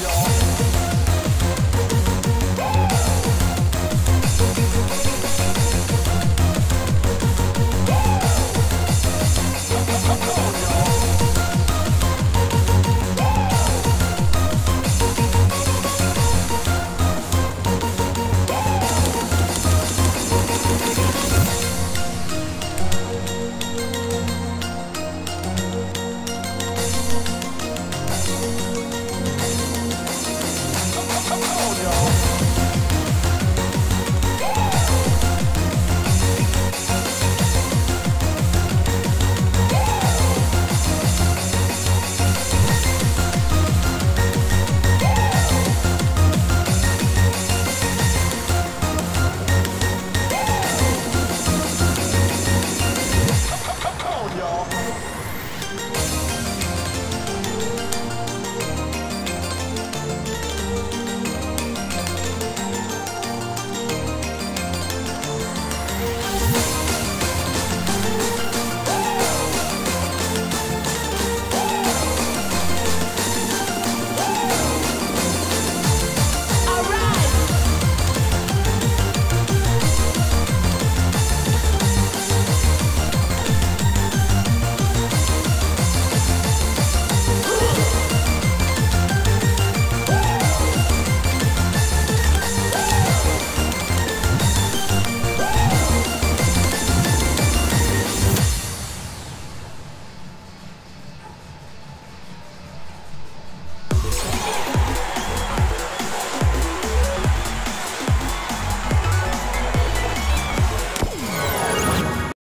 y'all.